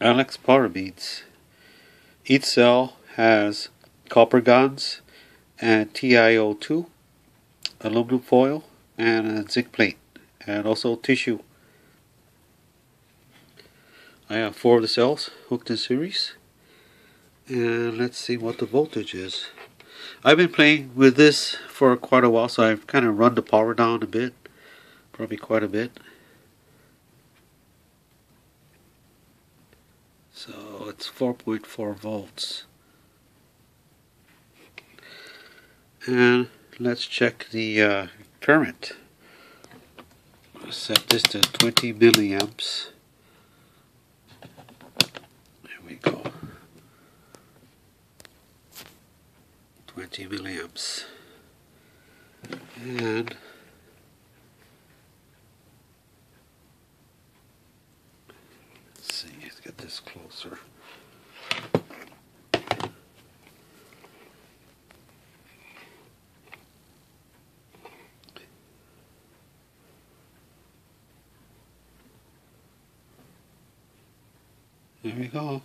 Alekz power. Each cell has copper GANS and TiO2, aluminum foil, and a zinc plate, and also tissue. I have four of the cells hooked in series. And let's see what the voltage is. I've been playing with this for quite a while, so I've kind of run the power down a bit, probably quite a bit. So it's 4.4 volts. And let's check the uh, current. Set this to 20 milliamps. There we go. 20 milliamps. And let's get this closer. There we go.